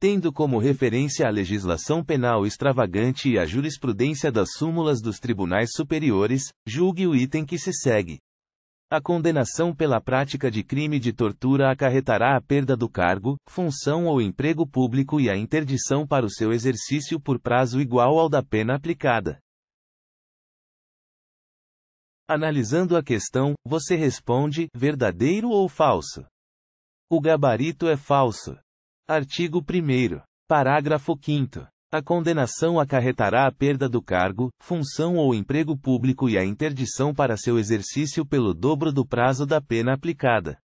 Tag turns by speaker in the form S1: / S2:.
S1: Tendo como referência a legislação penal extravagante e a jurisprudência das súmulas dos tribunais superiores, julgue o item que se segue. A condenação pela prática de crime de tortura acarretará a perda do cargo, função ou emprego público e a interdição para o seu exercício por prazo igual ao da pena aplicada. Analisando a questão, você responde: verdadeiro ou falso? O gabarito é falso. Artigo 1. Parágrafo 5. A condenação acarretará a perda do cargo, função ou emprego público e a interdição para seu exercício pelo dobro do prazo da pena aplicada.